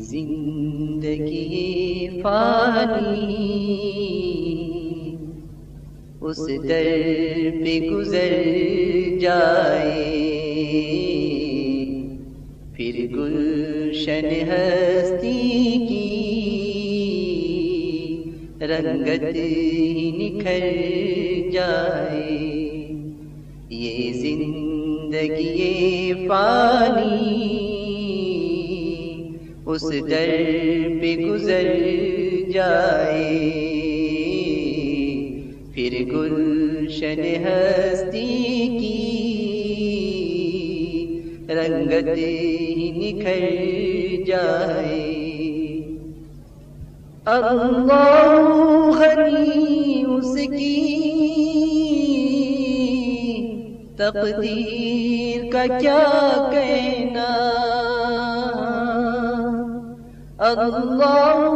زندگی فانی۔ اس در پہ گزر جائے۔ پھر گلشن ہستی کی رنگت ہی نکھر جائے۔ یہ زندگی فانی۔ اس در پہ گزر جائے۔ پھر گلشن ہستی کی رنگت ہی نکھر جائے۔ اللہ غنی اس کی تقدیر کا کیا کہنا۔ اللہ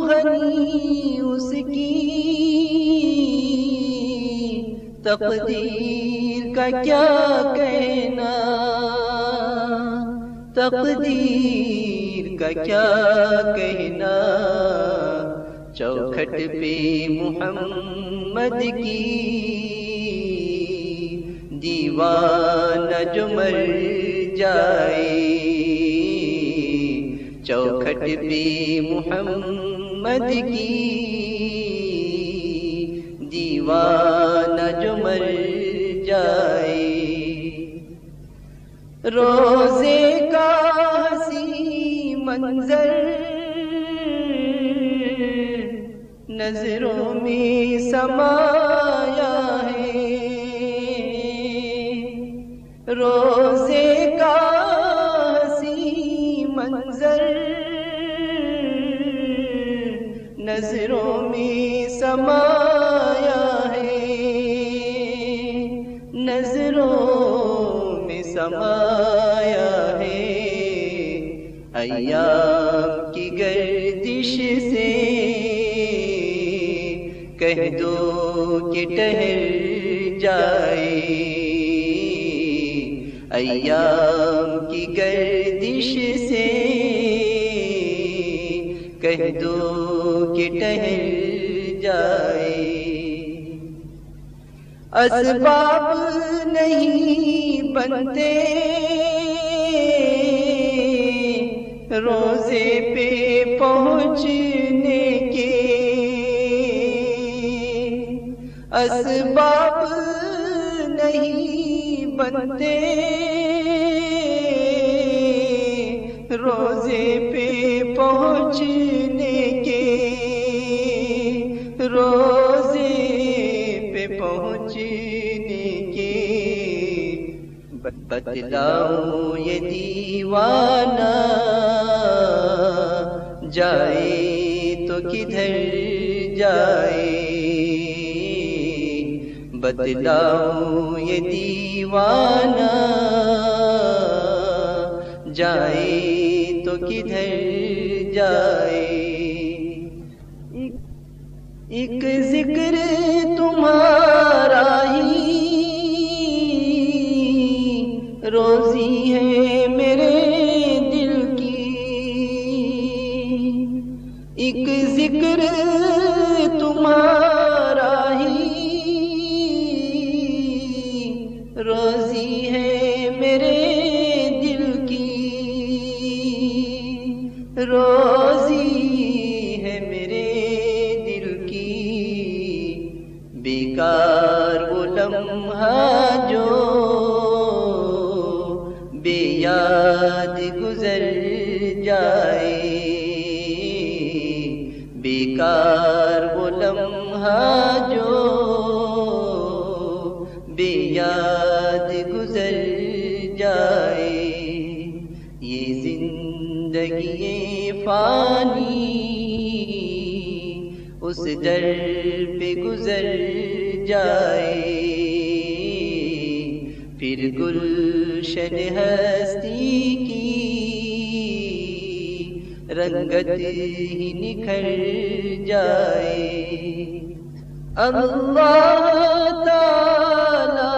غنی اس کی تقدیر کا کیا کہنا؟ تقدیر کا کیا کہنا؟ چوکھٹ پہ محمد کی دیوان جو مر جائے۔ چوکھٹ پہ محمد کی دیوان جو مر جائے۔ روزے کا ہنسی منظر نظروں میں سمایا ہے۔ روزے کا ایام کی گردش سے کہہ دو کہ ٹہر جائے۔ ایام کی گردش سے کہہ دو کہ ٹہر جائے۔ اسباب نہیں بنتے روزے پہ پہنچنے کے اسباب نہیں بنتے۔ روزے پہ پہنچنے کے روزے بتلاؤ یہ دیوانہ۔ جائے تو کدھر جائے؟ بتلاؤ یہ دیوانہ۔ جائے تو کدھر جائے؟ ایک ذکر تمہارا روزی ہے میرے دل کی۔ روزی ہے میرے دل کی۔ بیکار وہ لمحہ جو بے یاد گزر جائے۔ بیکار وہ لمحہ جو جائے یہ زندگی فانی اس در پہ گزر جائے۔ پھر گلشن ہستی کی رنگت ہی نکھر جائے۔ اللہ تعالی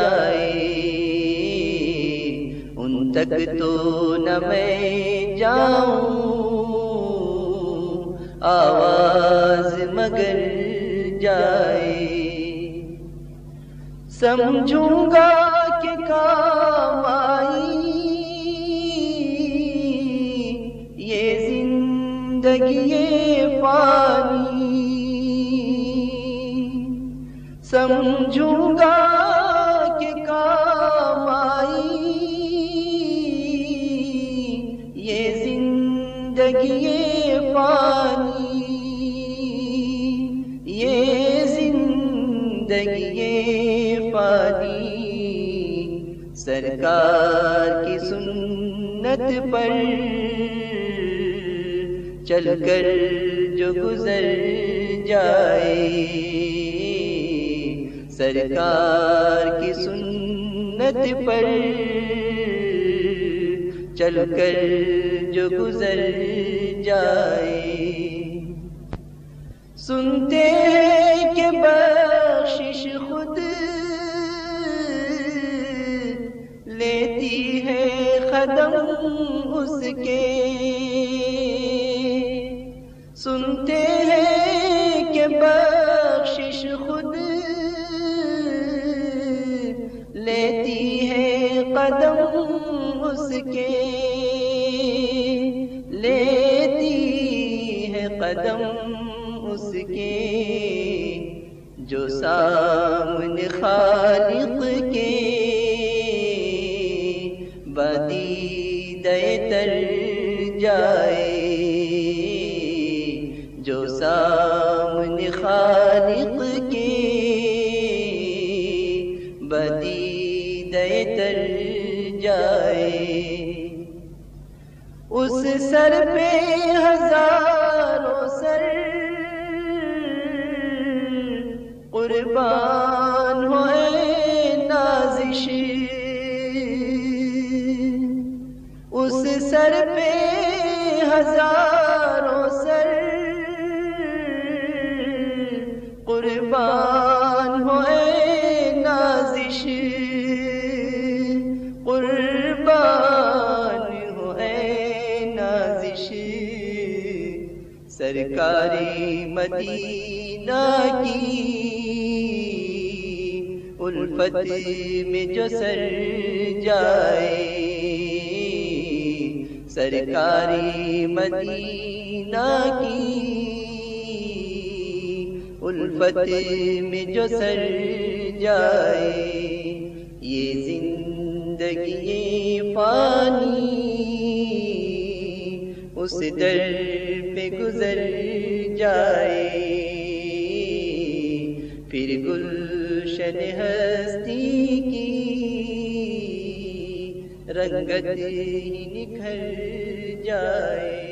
جائے۔ تک تو نہ میں جاؤں۔ آواز مگر جائے۔ سمجھوں گا کہ کام آئی۔ یہ زندگی پانی سمجھوں گا زندگی پانی، یہ زندگی پانی۔ سرکار کی سنت پر چل کر جو گزر جائے۔ سرکار کی سنت پر چل کر جو گزر جائے۔ سنتے کہ بخشش خود لیتی ہے قدم اس کے۔ سنتے سامنے خالق کے بدی دے تر جائے، جو سامنے خالق کے بدی دے تر جائے۔ اس سر پہ ہزاروں قربان ہوئے نازش اس سر پہ ہزاروں سر۔ قربان ہوئے نازش سرکاری مدینہ کی الفت میں جو سر جائے، سرکاری مدینہ کی۔ الفت میں جو سر جائے، یہ زندگی پانی اس در پہ گزر جائے، پھر گل گلشن ہستی کی رنگت نکھر جائے۔